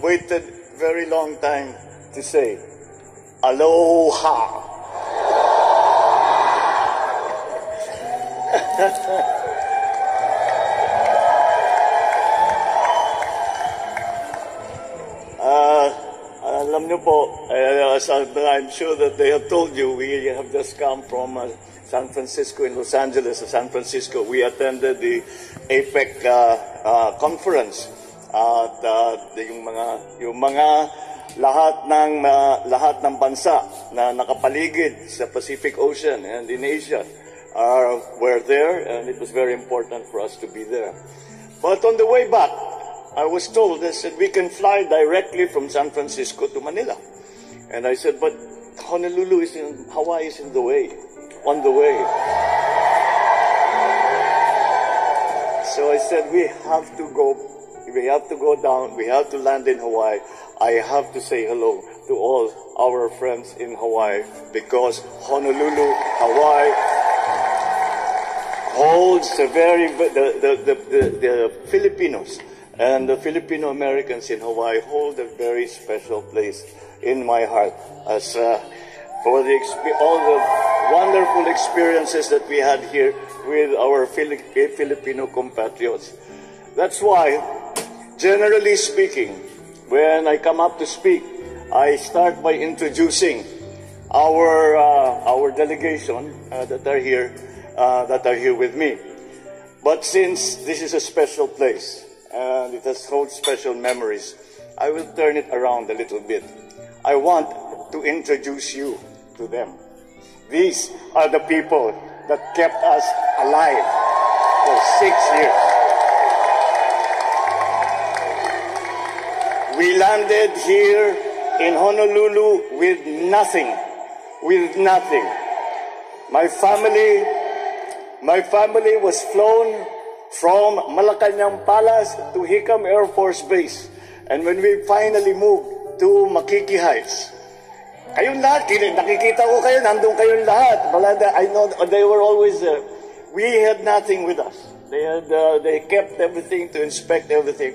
waited very long time to say, Aloha. Uh, uh, I'm sure that they have told you, we have just come from uh, San Francisco in Los Angeles, San Francisco. We attended the APEC uh, uh, conference at uh, yung mga yung mga lahat ng uh, lahat ng bansa na nakapaligid sa Pacific Ocean and in Asia are were there and it was very important for us to be there. But on the way back, I was told they said we can fly directly from San Francisco to Manila. And I said, but Honolulu is in Hawaii is in the way, on the way. So I said we have to go we have to go down, we have to land in Hawaii. I have to say hello to all our friends in Hawaii because Honolulu, Hawaii holds the very the the, the, the, Filipinos and the Filipino Americans in Hawaii hold a very special place in my heart as uh, for the all the wonderful experiences that we had here with our Fili- Filipino compatriots. That's why, generally speaking, when I come up to speak, I start by introducing our uh, our delegation uh, that are here uh, that are here with me. But since this is a special place and it has holds special memories, I will turn it around a little bit. I want to introduce you to them. These are the people that kept us alive for six years. We landed here in Honolulu with nothing, with nothing. My family, my family was flown from Malacanang Palace to Hicam Air Force Base. And when we finally moved to Makiki Heights, kayong lahat, nakikita ko kayo, nandun kayong lahat. Wala na- I know they were always there. We had nothing with us. They had, uh, they kept everything to inspect everything.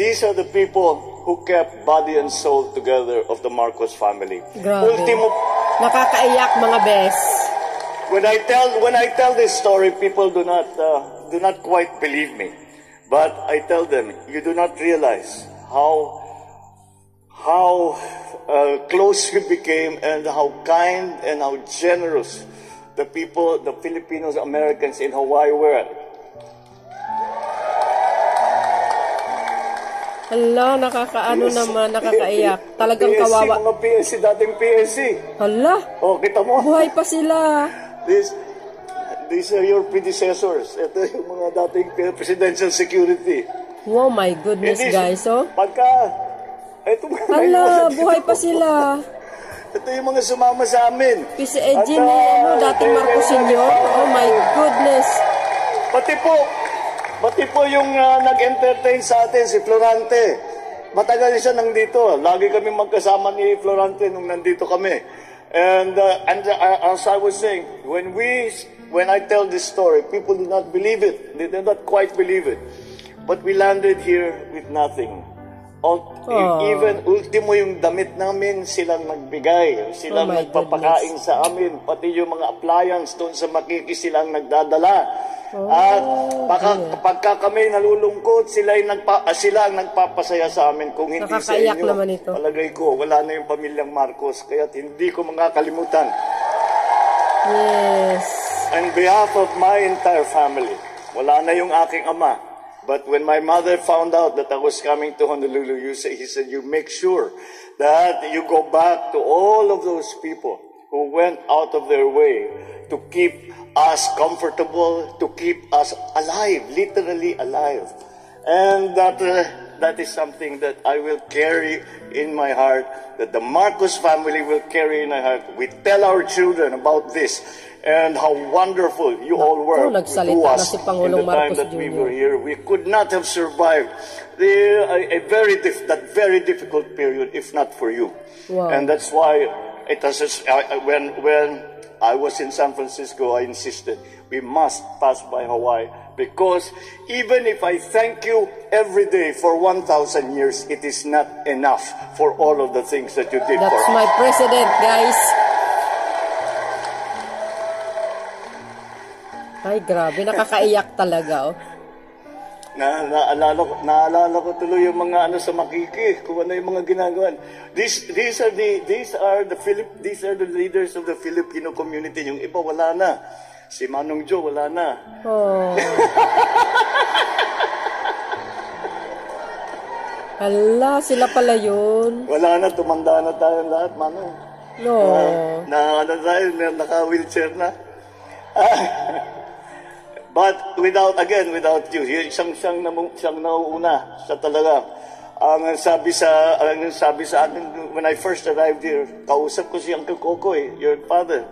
These are the people who kept body and soul together of the Marcos family. Grabe. Ultimo, Nakakaiyak mga bes. when I tell when I tell this story, people do not uh, do not quite believe me, but I tell them you do not realize how how uh, close we became and how kind and how generous the people, the Filipinos Americans in Hawaii were. Hala, nakakaano naman, nakakaiyak. Talagang PSC, kawawa. Mga PSC, dating PSC. Hala, Oh, kita mo? buhay pa sila. This, these are your predecessors. Ito yung mga dating presidential security. Wow, my goodness Hindi, guys, oh. Pagka, ito mga Hala, buhay pa sila. Ito yung mga sumama sa amin. Eugene, At, ah, ano, dating Marcos Sr. Oh my goodness. Pati po, pati po yung ah, nag-entertain sa atin, si Florante. Matagal siya nandito. Lagi kami magkasama ni Florante nung nandito kami. And, uh, and uh, as I was saying, when we, when I tell this story, people do not believe it. They do not quite believe it. But we landed here with nothing. Ul- Aw. Even ultimo yung damit namin, silang nagbigay. Silang Oh nagpapakain sa amin. Pati yung mga appliance doon sa makiki silang nagdadala. At baka, pagka kami nalulungkot, sila, yung nagpa, ah, sila ang nagpapasaya sa amin. Kung hindi sa inyo, naman ito. palagay ko, wala na yung pamilyang Marcos. Kaya hindi ko makakalimutan. Yes. On behalf of my entire family, wala na yung aking ama. But when my mother found out that I was coming to Honolulu, you say, he said, you make sure that you go back to all of those people who went out of their way to keep us comfortable, to keep us alive, literally alive. And that, uh, that is something that I will carry in my heart, that the Marcos family will carry in our heart. We tell our children about this and how wonderful you all were nagsalita to na us si in the time that we were here. We could not have survived the, a, a very that very difficult period if not for you. Wow. And that's why it has, uh, when, when I was in San Francisco, I insisted we must pass by Hawaii Because even if I thank you every day for 1,000 years, it is not enough for all of the things that you did for That's my president, guys. Ay, grabe. Nakakaiyak talaga, oh. Na, naalala, ko, naalala ko tuloy yung mga ano sa makiki, kung ano yung mga ginagawa. These, these are the, these are the Philip, these are the leaders of the Filipino community. Yung iba wala na. Si Manong Joe wala na. Oh. Hala, sila pala yun. Wala na, tumanda na tayo lahat, Manong. No. Na ano tayo, na- naka-wheelchair na. But without, again, without you, yun, siyang, siyang, siyang nauuna. Siya talaga. Ang sabi sa, ang sabi sa akin, when I first arrived here, kausap ko si Uncle Kokoy, your father.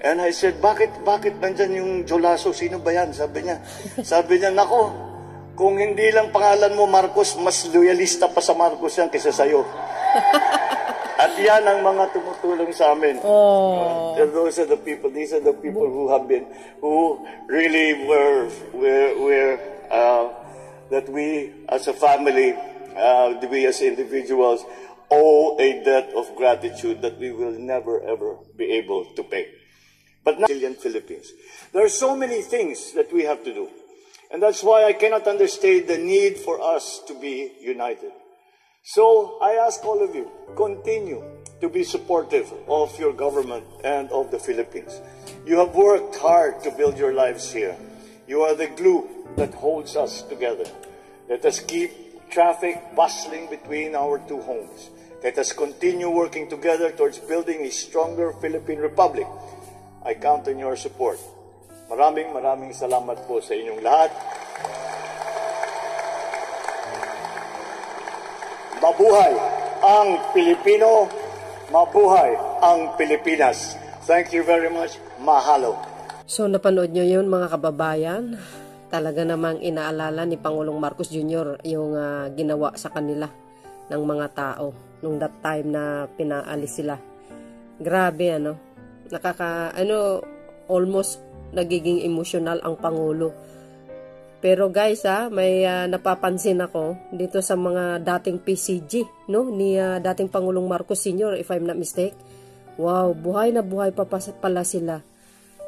And I said, bakit, bakit nandyan yung Jolaso? Sino ba yan? Sabi niya. Sabi niya, nako, kung hindi lang pangalan mo Marcos, mas loyalista pa sa Marcos yan kaysa sa'yo. At yan ang mga tumutulong sa amin. Oh. And those are the people. These are the people who have been, who really were, were, were uh, that we as a family, uh, we as individuals, owe a debt of gratitude that we will never ever be able to pay. But Brazilian Philippines. There are so many things that we have to do. And that's why I cannot understate the need for us to be united. So I ask all of you, continue to be supportive of your government and of the Philippines. You have worked hard to build your lives here. You are the glue that holds us together. Let us keep traffic bustling between our two homes. Let us continue working together towards building a stronger Philippine Republic. I count on your support. Maraming maraming salamat po sa inyong lahat. Mabuhay ang Pilipino, mabuhay ang Pilipinas. Thank you very much. Mahalo. So, napanood nyo yun, mga kababayan. Talaga namang inaalala ni Pangulong Marcos Jr. yung ah, ginawa sa kanila ng mga tao nung that time na pinaalis sila. Grabe, ano. Nakaka, ano, almost nagiging emotional ang Pangulo. Pero guys, ah, may ah, napapansin ako dito sa mga dating PCG, no? Ni ah, dating Pangulong Marcos Sr., if I'm not mistake. Wow, buhay na buhay pa pala sila.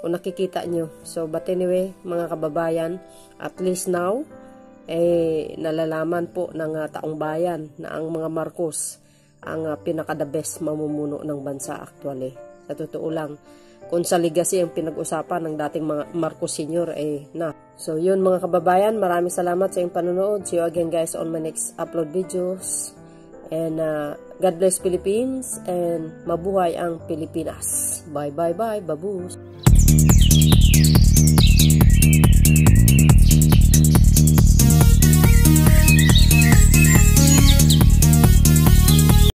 Kung nakikita nyo. So, but anyway, mga kababayan, at least now, eh, nalalaman po ng ah, taong bayan na ang mga Marcos ang ah, pinaka-the best mamumuno ng bansa actually. Sa totoo lang, kung sa legacy ang pinag-usapan ng dating mga Marcos Sr. eh na. So yun mga kababayan, maraming salamat sa iyong panonood. See you again guys on my next upload videos. And uh, God bless Philippines and mabuhay ang Pilipinas. Bye bye bye, babus.